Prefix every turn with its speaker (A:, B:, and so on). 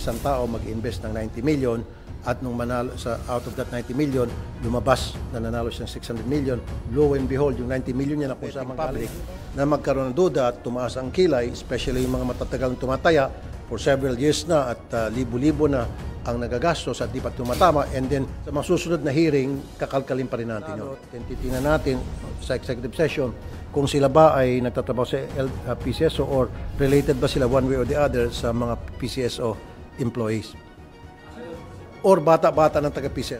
A: isang tao mag-invest ng 90 million at nung manalo sa out of that 90 million, lumabas na nanalo siya ng 600 million. Lo and behold, yung 90 million niya na kung saan public na magkaroon ng duda at tumaas ang kilay, especially yung mga matatagal tumataya for several years na at uh, libo-libo na ang nagagastos at di pa tumatama and then sa mga susunod na hearing, kakalkalin pa rin natin yun. Then titingnan natin sa executive session kung sila ba ay nagtatrabaho sa uh, PCSO or related ba sila one way or the other sa mga PCSO employees or bata-bata ng taga-PCSO.